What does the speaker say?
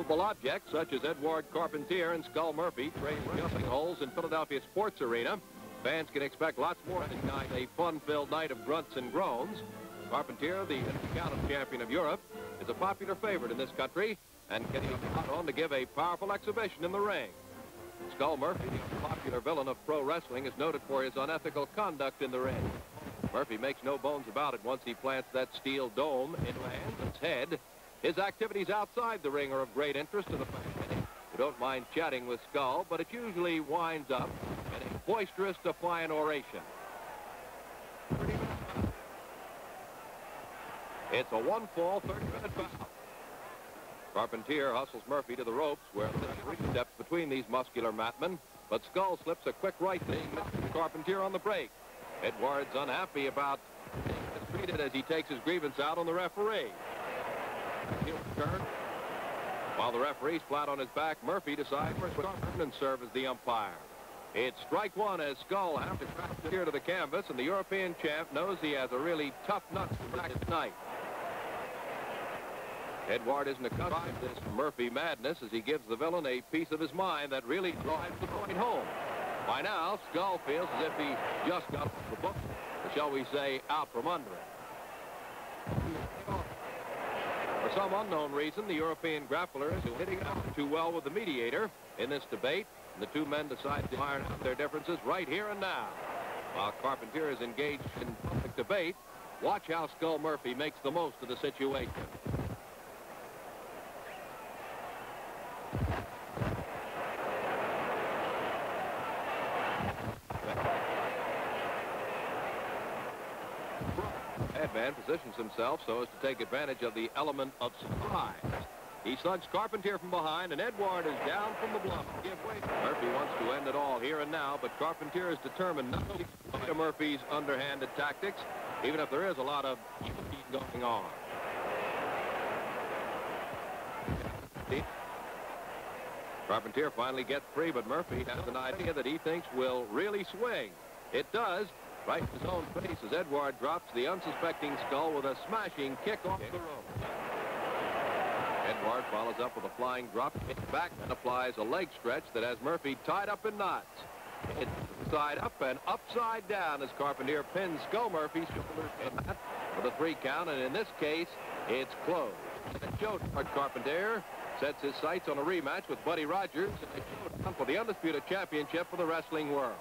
movable objects such as Edouard Carpentier and Skull Murphy trade jumping holes in Philadelphia Sports Arena. Fans can expect lots more than a fun-filled night of grunts and groans. Carpentier, the Intercontinental champion of Europe, is a popular favorite in this country and can be on to give a powerful exhibition in the ring. Skull Murphy, the popular villain of pro wrestling, is noted for his unethical conduct in the ring. Murphy makes no bones about it once he plants that steel dome into Hanson's head. His activities outside the ring are of great interest to the fans who don't mind chatting with Skull, but it usually winds up in a boisterous, defiant oration. It's a one-fall, 30-minute bout. Carpentier hustles Murphy to the ropes where three steps between these muscular matmen, but Skull slips a quick right thing Carpentier on the break. Edouard's unhappy about being mistreated as he takes his grievance out on the referee. Turn. While the referee's flat on his back, Murphy decides to turn and serve as the umpire. It's strike one as Skull have to here to the canvas, and the European champ knows he has a really tough nut to crack tonight. Edouard isn't accustomed to this Murphy madness as he gives the villain a piece of his mind that really drives the point home. By now, Skull feels as if he just got the book, or shall we say, out from under it. For some unknown reason, the European grappler is hitting out too well with the mediator in this debate, and the two men decide to iron out their differences right here and now. While Carpentier is engaged in public debate, watch how Skull Murphy makes the most of the situation. Headman positions himself so as to take advantage of the element of surprise. He slugs Carpentier from behind, and Edouard is down from the bluff. Give way. Murphy wants to end it all here and now, but Carpentier is determined not to Murphy's underhanded tactics, even if there is a lot of going on. Carpentier finally gets free, but Murphy has an idea that he thinks will really swing. It does, right in his own face as Edouard drops the unsuspecting skull with a smashing kick off the rope. Edouard follows up with a flying drop kick back and applies a leg stretch that has Murphy tied up in knots. It's side up and upside down as Carpentier pins Skull to the for the three count, and in this case, it's closed. Joe Carpentier sets his sights on a rematch with Buddy Rogers for the Undisputed Championship for the wrestling world.